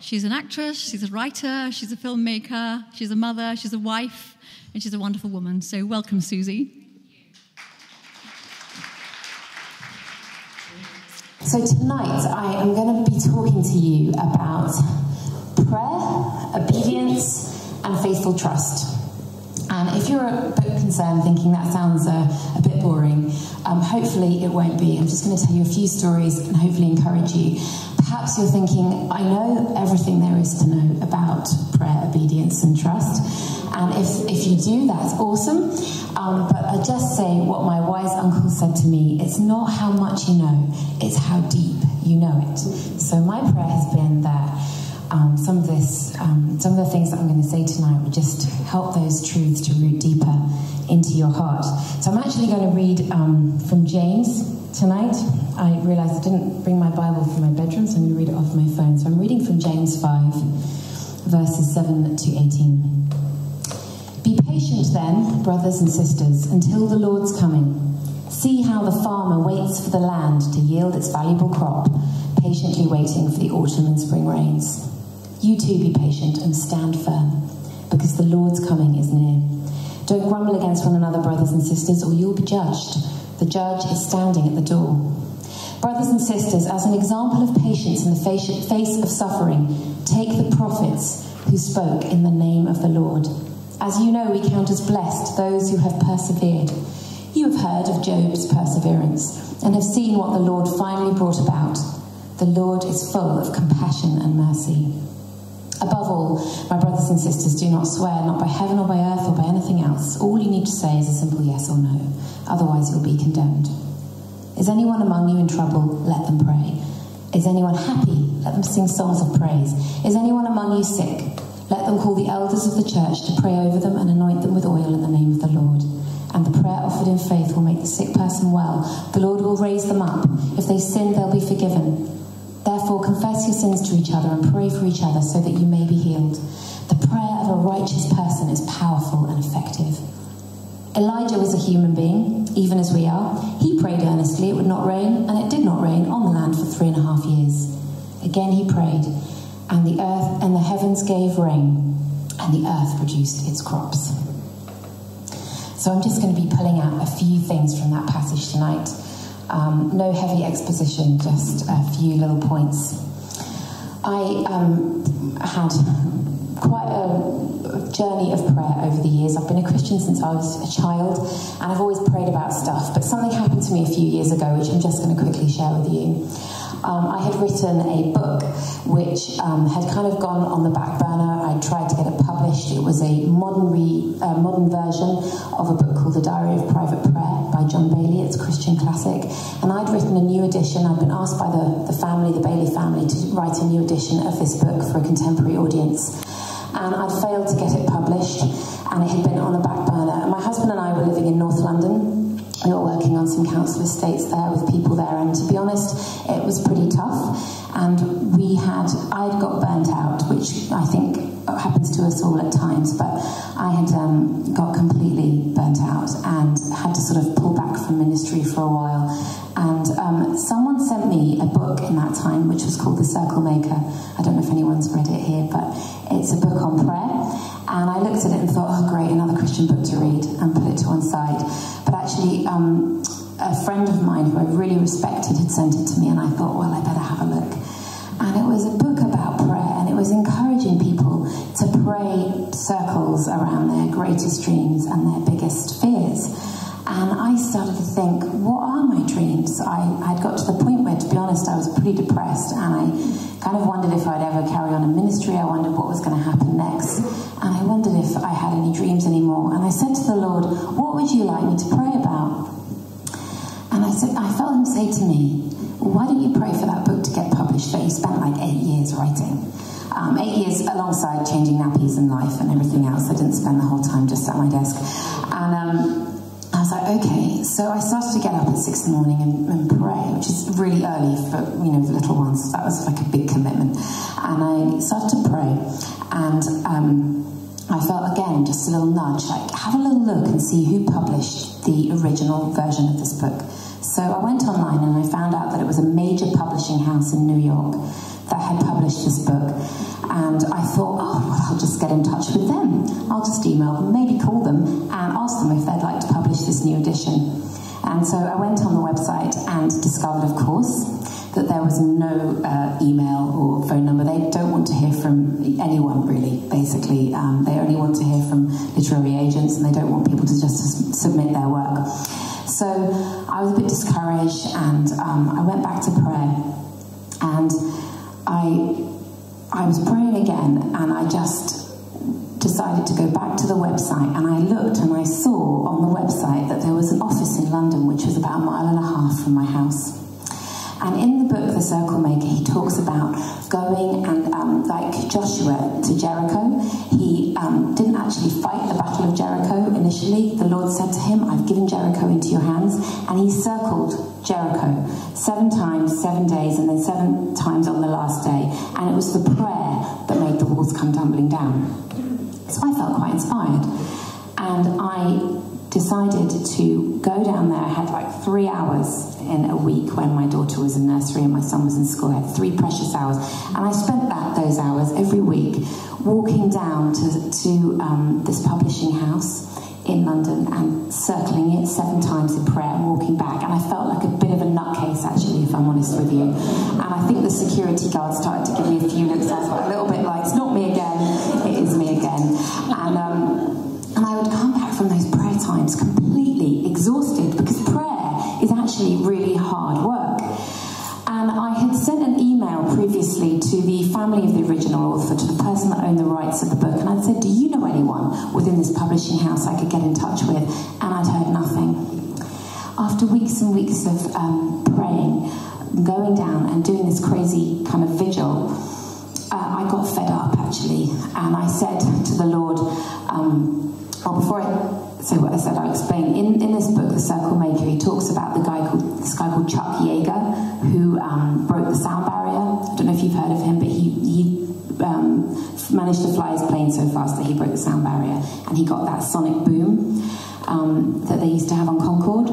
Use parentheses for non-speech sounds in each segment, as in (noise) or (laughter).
She's an actress, she's a writer, she's a filmmaker, she's a mother, she's a wife, and she's a wonderful woman. So, welcome, Susie. So, tonight I am going to be talking to you about prayer, obedience, and faithful trust. And if you're a concerned, thinking that sounds uh, a bit boring, um, hopefully it won't be. I'm just going to tell you a few stories and hopefully encourage you. Perhaps you're thinking, I know everything there is to know about prayer, obedience, and trust. And if, if you do, that's awesome. Um, but I just say what my wise uncle said to me it's not how much you know, it's how deep you know it. So my prayer has been that um, some of this, um, some of the things that I'm going to say tonight will just help those truths to root deeper into your heart. So I'm actually going to read um, from James tonight. I realised I didn't bring my Bible from my bedroom, so I'm going to read it off my phone. So I'm reading from James 5, verses 7 to 18. Be patient then, brothers and sisters, until the Lord's coming. See how the farmer waits for the land to yield its valuable crop, patiently waiting for the autumn and spring rains. You too be patient and stand firm, because the Lord's coming is near. Don't grumble against one another, brothers and sisters, or you'll be judged. The judge is standing at the door. Brothers and sisters, as an example of patience in the face of suffering, take the prophets who spoke in the name of the Lord. As you know, we count as blessed those who have persevered. You have heard of Job's perseverance and have seen what the Lord finally brought about. The Lord is full of compassion and mercy. Above all, my brothers and sisters, do not swear, not by heaven or by earth or by anything else. All you need to say is a simple yes or no, otherwise, you'll be condemned. Is anyone among you in trouble? Let them pray. Is anyone happy? Let them sing songs of praise. Is anyone among you sick? Let them call the elders of the church to pray over them and anoint them with oil in the name of the Lord. And the prayer offered in faith will make the sick person well. The Lord will raise them up. If they sin, they'll be forgiven. Therefore, confess your sins to each other and pray for each other so that you may be healed. The prayer of a righteous person is powerful and effective. Elijah was a human being, even as we are. He prayed earnestly it would not rain, and it did not rain on the land for three and a half years. Again he prayed, and the earth and the heavens gave rain, and the earth produced its crops. So I'm just going to be pulling out a few things from that passage tonight. Um, no heavy exposition, just a few little points. I um, had quite a journey of prayer over the years. I've been a Christian since I was a child, and I've always prayed about stuff. But something happened to me a few years ago, which I'm just going to quickly share with you um, I had written a book which um, had kind of gone on the back burner. I tried to get it published. It was a modern, re, uh, modern version of a book called The Diary of Private Prayer by John Baillie. It's a Christian classic. And I'd written a new edition. I'd been asked by the, the family, the Baillie family, to write a new edition of this book for a contemporary audience. And I'd failed to get it published, and it had been on the back burner. My husband and I were living in North London we were working on some council estates there with people there, and to be honest, it was pretty tough. And we had, I'd got burnt out, which I think happens to us all at times, but I had um, got completely burnt out and had to sort of pull back from ministry for a while. And um, someone sent me a book in that time, which was called The Circle Maker. I don't know if anyone's read it here, but it's a book on prayer. And I looked at it and thought, oh, great, another Christian book to read, and put it to one side. Um, a friend of mine who I really respected had sent it to me, and I thought, well, I better have a look. And it was a book about prayer, and it was encouraging people to pray circles around their greatest dreams and their biggest fears. And I started to think, what are my dreams? I had got to the point where, to be honest, I was pretty depressed, and I kind of wondered if I'd ever carry on in ministry. I wondered what was going to happen next. And I wondered if I had any dreams anymore. And I said to the Lord, What would you like me to pray about? And I said, I felt him say to me, Why don't you pray for that book to get published that you spent like eight years writing? Um, eight years alongside changing nappies and life and everything else. I didn't spend the whole time just at my desk. And um, I was like, okay. So I started to get up at six in the morning and, and, pray, which is really early for you know the little ones. That was like a big commitment. And I started to pray, and um, I felt again just a little nudge, like have a little look and see who published the original version of this book. So I went online and I found out that it was a major publishing house in New York that had published this book. And I thought, oh, well, I'll just get in touch with them. I'll just email them, maybe call them and ask them if they'd like to publish this new edition. And so I went on the website and discovered, of course, that there was no uh, email or phone number. They don't want to hear from anyone, really, basically. Um, they only want to hear from literary agents and they don't want people to just submit their work. So I was a bit discouraged and um, I went back to prayer and I, I was praying again and I just decided to go back to the website and I looked and I saw on the website that there was an office in London which was about a mile and a half from my house. And in the book, The Circle Maker, he talks about going and, um, like Joshua, to Jericho. He um, didn't actually fight the Battle of Jericho initially. The Lord said to him, I've given Jericho into your hands. And he circled Jericho seven times, seven days, and then seven times on the last day. And it was the prayer that made the walls come tumbling down. So I felt quite inspired. And I decided to go down there. I had like three hours in a week when my daughter was in nursery and my son was in school. I had three precious hours, and I spent that those hours every week walking down to to um, this publishing house in London and circling it seven times in prayer and walking back. And I felt like a bit of a nutcase, actually, if I'm honest with you. And I think the security guard started to give me a few looks. I was a little bit like, it's not me again, it is me again. And um, and I would come back from those prayer times completely exhausted because prayer is actually really hard work. And I had sent an email previously to the family of the original author, to the person that owned the rights of the book, and I'd said, Do you know anyone within this publishing house I could get in touch with? And I'd heard nothing. After weeks and weeks of um, praying, going down and doing this crazy kind of vigil, uh, I got fed up actually, and I said to the Lord, um, oh, before I say what I said, I'll explain. In, in this book, The Circle Maker, he talks about the guy called this guy called Chuck Yeager, who um, broke the sound barrier. I don't know if you've heard of him, but he, he um, managed to fly his plane so fast that he broke the sound barrier, and he got that sonic boom um, that they used to have on Concorde.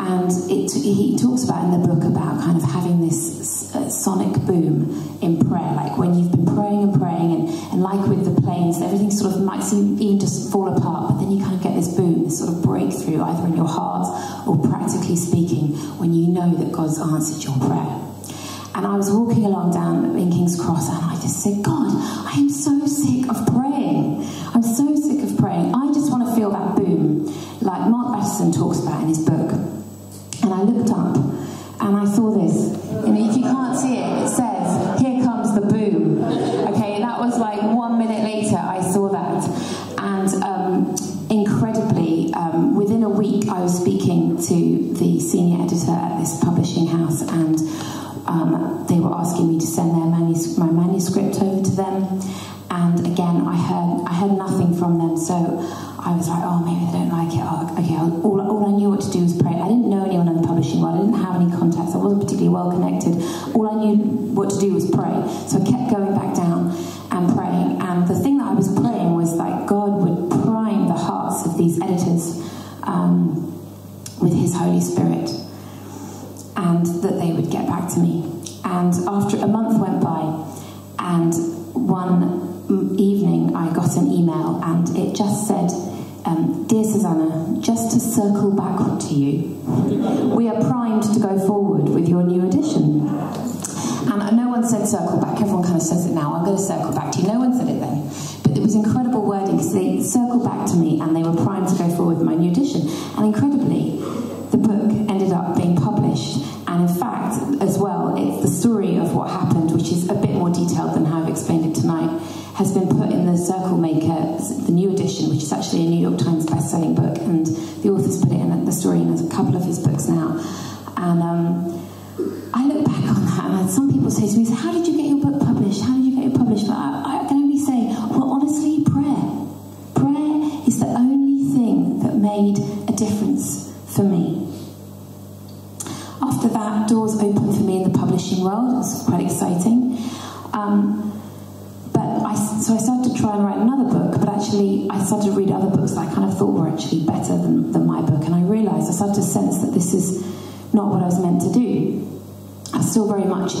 And it, he talks about in the book about kind of having this uh, sonic boom in prayer, like when you've been praying and praying, and, and like with the planes, everything sort of might seem even just fall apart, you kind of get this boom, this sort of breakthrough, either in your heart or practically speaking, when you know that God's answered your prayer. And I was walking along down in King's Cross, and I just said, God, I am so sick of praying. I'm so sick of praying. I just want to feel that boom, like Mark Batterson talks about in his book. I heard I heard nothing from them, so I was like, oh, maybe they don't like it. Oh, okay, all, all I knew what to do was pray. I didn't know anyone in the publishing world. I didn't have any contacts. I wasn't particularly well connected. All I knew what to do was pray. So I kept circle back to you, we are primed to go forward with your new edition. And no one said circle back, everyone kind of says it now. I'm going to circle back to you. No one said it then. But it was incredible wording because they circled back to me and they were primed to go forward with my new edition. And incredibly, the book ended up being published. And in fact, as well, it's the story of what happened, which is a bit more detailed than how I've explained it tonight has been put in the Circle Maker, the new edition, which is actually a New York Times best-selling book, and story in a couple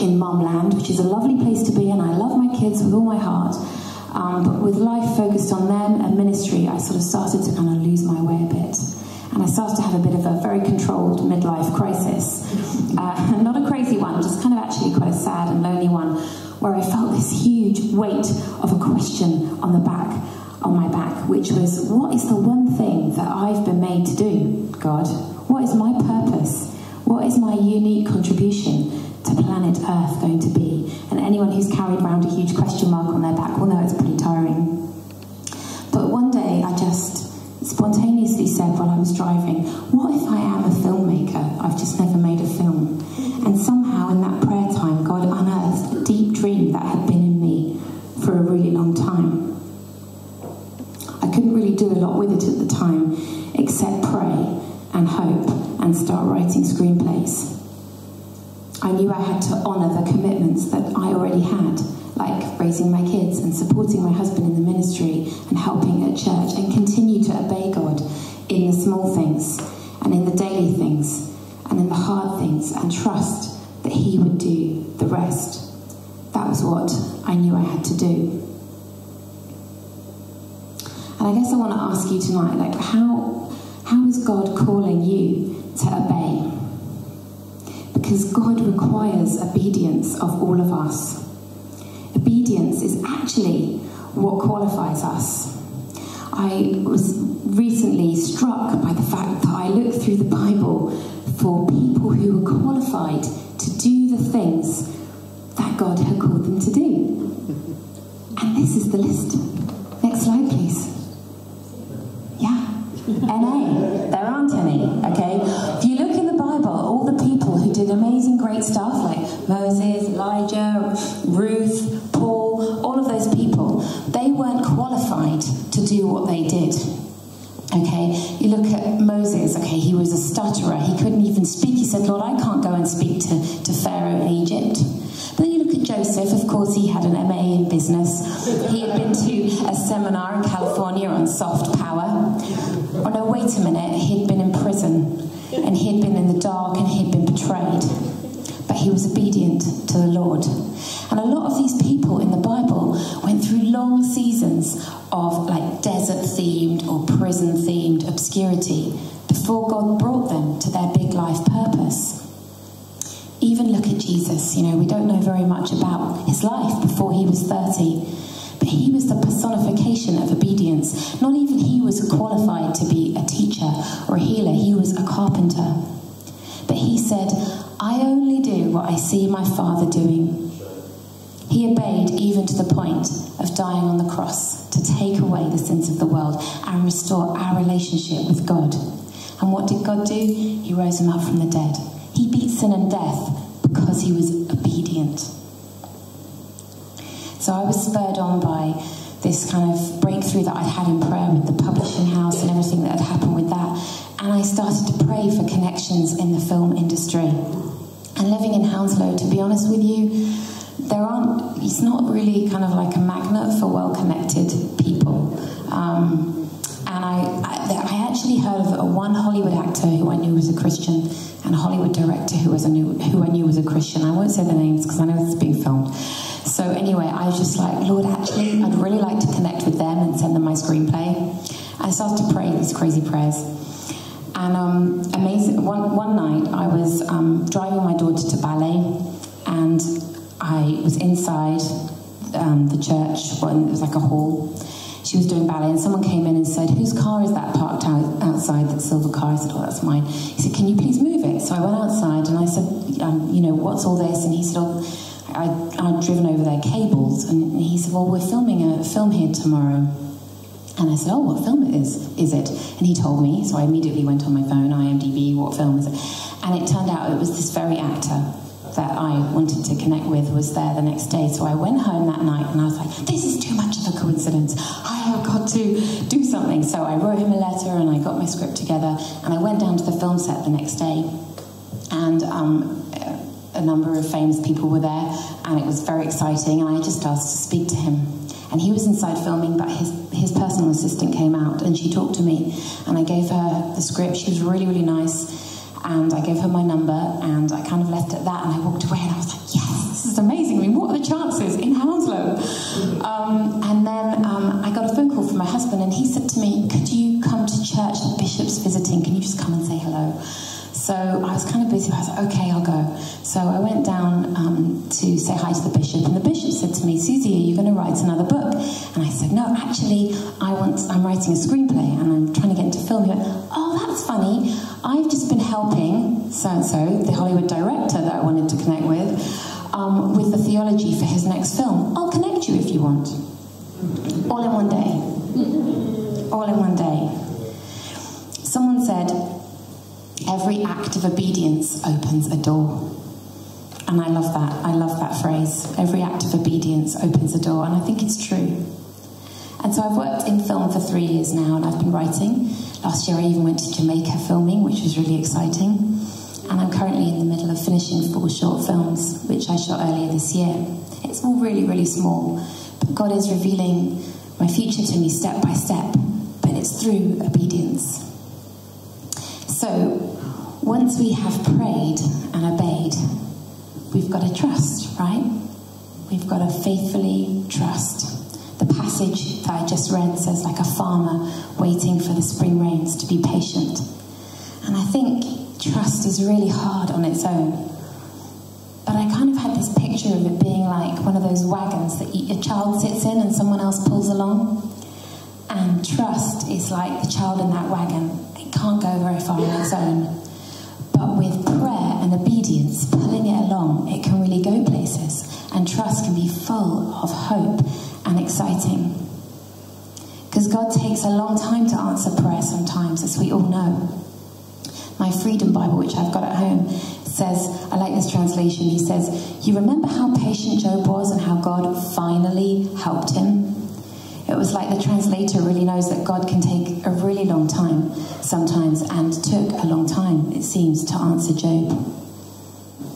in mum land, which is a lovely place to be, and I love my kids with all my heart. Um, but with life focused on them and ministry, I sort of started to kind of lose my way a bit. And I started to have a bit of a very controlled midlife crisis. Uh, (laughs) not a crazy one, just kind of actually quite a sad and lonely one, where I felt this huge weight of a question on the back, on my back, which was, what is the one thing that I've been made to do, God? What is my purpose? What is my unique contribution to planet Earth going to be? And anyone who's carried around a huge question mark on their back will know it's pretty tiring. But one day I just spontaneously said while I was driving, What if I am a filmmaker? I've just never made a film. And somehow in that prayer time, God unearthed a deep dream that had been in me for a really long time. I couldn't really do a lot with it at the time except pray and hope and start writing screenplays. I knew I had to honour the commitments that I already had, like raising my kids and supporting my husband in the ministry and helping at church, and continue to obey God in the small things and in the daily things and in the hard things and trust that He would do the rest. That was what I knew I had to do. And I guess I want to ask you tonight, like, how, how is God calling you to obey? Because God requires obedience of all of us. Obedience is actually what qualifies us. I was recently struck by the fact that I looked through the Bible for people who were qualified to do the things that God had called them to do. And this is the list. Next slide, please. Yeah. NA. There aren't any, okay? Elijah, Ruth, Paul, all of those people, they weren't qualified to do what they did. Okay, you look at Moses, okay, he was a stutterer. He couldn't even speak. He said, Lord, I can't go and speak to, to Pharaoh in Egypt. But then you look at Joseph, of course, he had an MA in business. He had been to a seminar in California on soft power. Oh, no, wait a minute, he'd been in prison and he'd been in the dark and he'd been betrayed. But he was obedient to the Lord. And a lot of these people in the Bible went through long seasons of like desert themed or prison themed obscurity before God brought them to their big life purpose. Even look at Jesus, you know, we don't know very much about his life before he was 30, but he was the personification of obedience. Not even he was qualified to be a teacher or a healer, he was a carpenter. But he said, I only do what I see my Father doing. He obeyed even to the point of dying on the cross to take away the sins of the world and restore our relationship with God. And what did God do? He rose him up from the dead. He beat sin and death because he was obedient. So I was spurred on by this kind of breakthrough that I'd had in prayer with the publishing house and everything that had happened with that. And I started to pray for connections in the film industry. And living in Hounslow, to be honest with you, there aren't, it's not really kind of like a magnet for well connected people. Um, and I, I, I, actually heard of a one Hollywood actor who I knew was a Christian and a Hollywood director who was a new, who I knew was a Christian. I won't say the names because I know it's being filmed. So anyway, I was just like, Lord, actually, I'd really like to connect with them and send them my screenplay. I started to pray these crazy prayers. And um, amazing, one, one night I was um, driving my daughter to ballet and I was inside um, the church, well, it was like a hall. She was doing ballet, and someone came in and said, Whose car is that parked out, outside, that silver car? I said, Oh, that's mine. He said, Can you please move it? So I went outside and I said, um, You know, what's all this? And he said, Oh, I, I'd driven over their cables. And he said, Well, we're filming a film here tomorrow. And I said, Oh, what film is, is it? And he told me, so I immediately went on my phone, IMDb, what film is it? And it turned out it was this very actor that I wanted to connect with was there the next day. So I went home that night and I was like, this is too much of a coincidence. I have got to do something. So I wrote him a letter and I got my script together and I went down to the film set the next day. And um, a number of famous people were there and it was very exciting. And I just asked to speak to him. And he was inside filming, but his, his personal assistant came out and she talked to me. And I gave her the script. She was really, really nice. And I gave her my number and I kind of left it at that and I walked away and I was like, yes, this is amazing. I mean, what are the chances in Hounslow? Um, and then um, I got a phone call from my husband and he said to me, could you come to church? The bishop's visiting. Can you just come and say hello? So I was kind of busy. I was like, okay, I'll go. So I went down um, to say hi to the bishop, and the bishop said to me, Susie, are you going to write another book? And I said, no, actually, I want. I'm writing a screenplay, and I'm trying to get into film. He went, oh, that's funny. I've just been helping so and so, the Hollywood director that I wanted to connect with, um, with the theology for his next film. I'll connect you if you want. All in one day. All in one day. Someone said, every act of obedience opens a door. And I love that. I love that phrase. Every act of obedience opens a door. And I think it's true. And so I've worked in film for three years now and I've been writing. Last year I even went to Jamaica filming, which was really exciting. And I'm currently in the middle of finishing four short films, which I shot earlier this year. It's all really, really small. But God is revealing my future to me step by step. But it's through obedience. So once we have prayed and obeyed, we've got to trust, right? We've got to faithfully trust. The passage that I just read says, like a farmer waiting for the spring rains to be patient. And I think trust is really hard on its own. But I kind of had this picture of it being like one of those wagons that a child sits in and someone else pulls along. And trust is like the child in that wagon. It can't go very far on its own. And obedience, pulling it along, it can really go places. And trust can be full of hope and exciting. Because God takes a long time to answer prayer sometimes, as we all know. My Freedom Bible, which I've got at home, says, I like this translation. He says, You remember how patient Job was and how God finally helped him? It was like the translator really knows that God can take a really long time sometimes, and took a long time, it seems, to answer Job.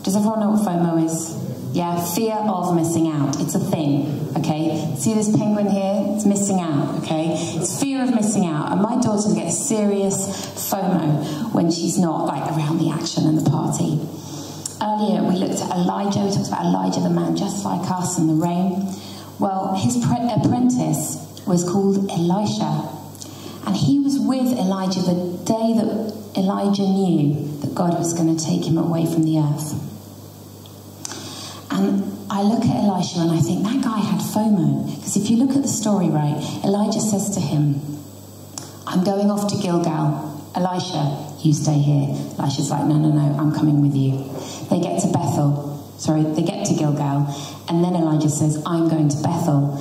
Does everyone know what FOMO is? Yeah, fear of missing out. It's a thing, okay? See this penguin here? It's missing out, okay? It's fear of missing out. And my daughter gets serious FOMO when she's not like around the action and the party. Earlier, we looked at Elijah. We talked about Elijah, the man just like us in the rain. Well, his pre- apprentice was called Elisha. And he was with Elijah the day that Elijah knew that God was going to take him away from the earth. And I look at Elisha and I think that guy had FOMO. Because if you look at the story, right, Elijah says to him, I'm going off to Gilgal. Elisha, you stay here. Elisha's like, no, no, no, I'm coming with you. They get to Bethel. Sorry, they get to Gilgal. And then Elijah says, I'm going to Bethel.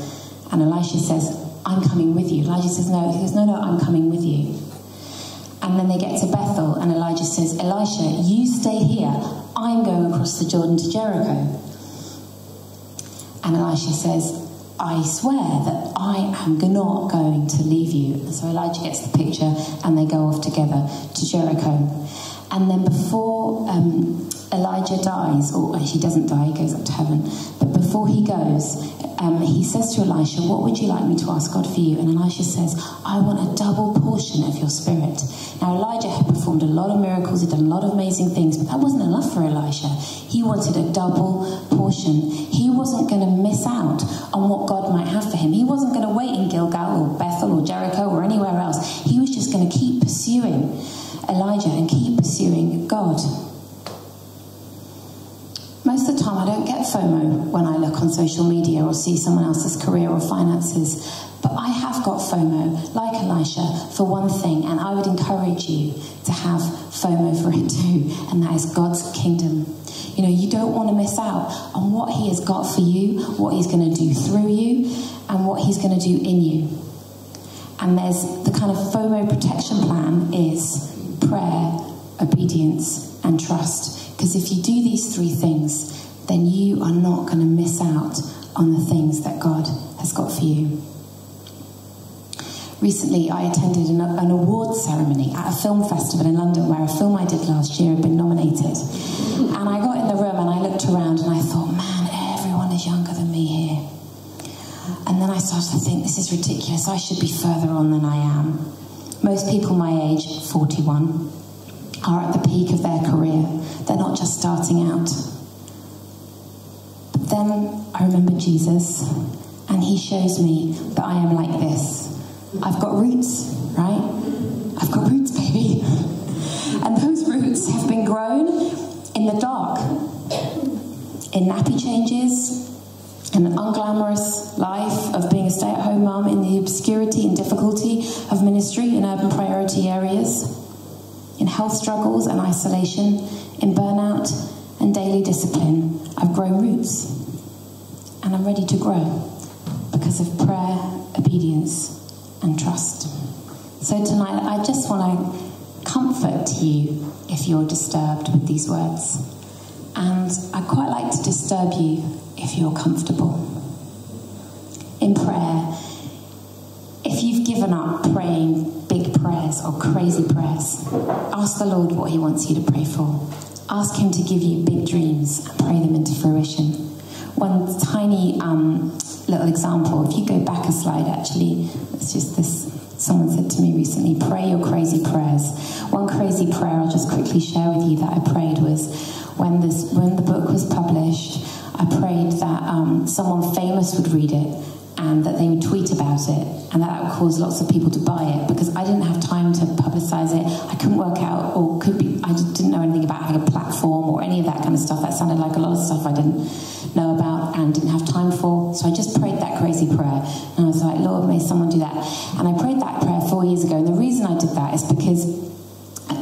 And Elisha says, I'm coming with you. Elijah says, No. He goes, No, no, I'm coming with you. And then they get to Bethel, and Elijah says, Elisha, you stay here. I'm going across the Jordan to Jericho. And Elisha says, I swear that I am not going to leave you. And so Elijah gets the picture, and they go off together to Jericho. And then before um, Elijah dies, or he doesn't die, he goes up to heaven, but before he goes, um, he says to Elisha, What would you like me to ask God for you? And Elisha says, I want a double portion of your spirit. Now, Elijah had performed a lot of miracles, he'd done a lot of amazing things, but that wasn't enough for Elisha. He wanted a double portion. He wasn't going to miss out on what God might have for him. He wasn't going to wait in Gilgal or Bethel or Jericho or anywhere else. He was just going to keep pursuing Elijah and keep pursuing God. Most of the time, I don't get FOMO when I look on social media or see someone else's career or finances. But I have got FOMO, like Elisha, for one thing, and I would encourage you to have FOMO for it too, and that is God's kingdom. You know, you don't want to miss out on what He has got for you, what He's going to do through you, and what He's going to do in you. And there's the kind of FOMO protection plan is prayer, obedience, and trust. Because if you do these three things, then you are not going to miss out on the things that God has got for you. Recently, I attended an, an awards ceremony at a film festival in London where a film I did last year had been nominated. And I got in the room and I looked around and I thought, man, everyone is younger than me here. And then I started to think, this is ridiculous. I should be further on than I am. Most people my age, 41. are at the peak of their career. They're not just starting out. Then I remember Jesus, and he shows me that I am like this. I've got roots, right? I've got roots, (laughs) baby. And those roots have been grown in the dark, in nappy changes, in an unglamorous life of being a stay at home mum, in the obscurity and difficulty of ministry in urban priority areas, in health struggles and isolation, in burnout and daily discipline. I've grown roots, and I'm ready to grow because of prayer, obedience, and trust. So tonight, I just want to comfort you if you're disturbed with these words. And I'd quite like to disturb you if you're comfortable. In prayer, if you've given up praying big prayers or crazy prayers, ask the Lord what He wants you to pray for. Ask Him to give you big dreams and pray them into fruition. One tiny um, little example, if you go back a slide, actually, it's just this. Someone said to me recently, pray your crazy prayers. One crazy prayer I'll just quickly share with you that I prayed was when this when the book was published, I prayed that um, someone famous would read it and that they would tweet about it and that, would cause lots of people to buy it because I didn't have time to publicize it. I couldn't work out or could be I didn't know anything about having a platform or any of that kind of stuff. That sounded like a lot of stuff I didn't know about and didn't have time for. So I just prayed that crazy prayer and I was like, Lord, may someone do that. And I prayed that prayer four years ago and the reason I did that is because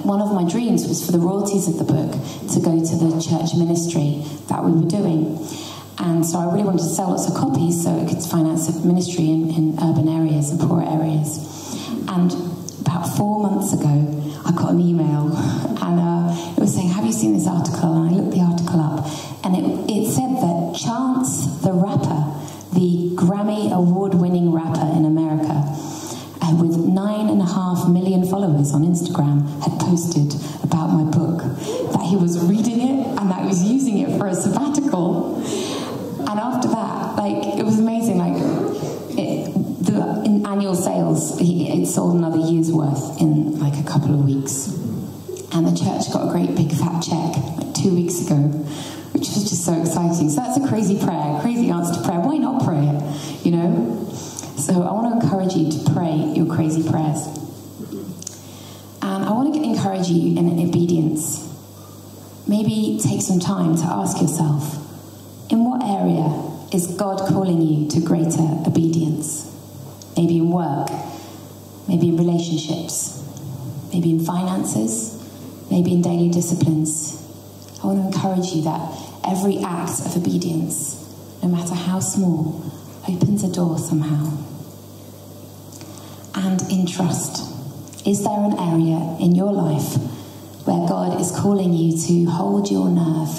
one of my dreams was for the royalties of the book to go to the church ministry that we were doing. And so I really wanted to sell lots of copies so it could finance the ministry in, in urban areas and poor areas. And about four months ago, I got an email (laughs) and uh, it was saying, Have you seen this article? And I looked the article up and it, it said that Chance the rapper, the Grammy award winning rapper in America, uh, with nine and a half million followers on Instagram, had posted about my book that he was reading it and that he was using it for a sabbatical. And after that, like it was amazing. Like it, the in annual sales, it sold another year's worth in like a couple of weeks. And the church got a great big fat check like two weeks ago, which was just so exciting. So that's a crazy prayer, crazy answer to prayer. Why not pray it? You know. So I want to encourage you to pray your crazy prayers. And I want to encourage you in obedience. Maybe take some time to ask yourself in what area is God calling you to greater obedience? Maybe in work, maybe in relationships, maybe in maybe in daily disciplines. I want to encourage you that every act of obedience, no matter how small, opens a door somehow. And in trust, is there an area in your life where God is calling you to hold your nerve,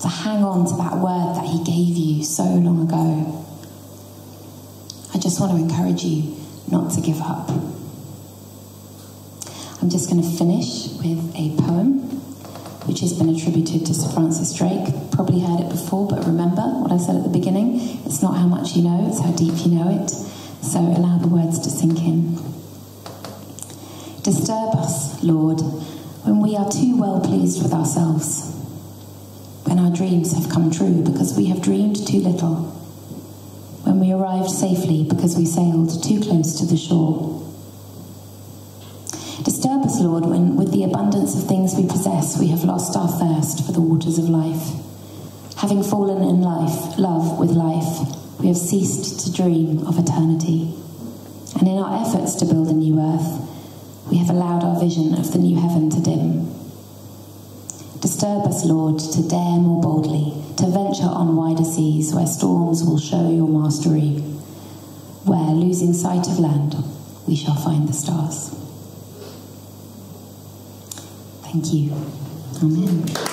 to hang on to that word that He gave you so long ago? I just want to encourage you not to give up. I'm just going to finish with a poem which has been attributed to Sir Francis Drake. Probably heard it before, but remember what I said at the beginning it's not how much you know, it's how deep you know it. So allow the words to sink in. Disturb us, Lord, when we are too well pleased with ourselves, when our dreams have come true because we have dreamed too little, when we arrived safely because we sailed too close to the shore. Lord, when with the abundance of things we possess, we have lost our thirst for the waters of life. Having fallen in life, love with life, we have ceased to dream of eternity. And in our efforts to build a new earth, we have allowed our vision of the new heaven to dim. Disturb us, Lord, to dare more boldly, to venture on wider seas where storms will show your mastery, where, losing sight of land, we shall find the stars. Thank you. Amen.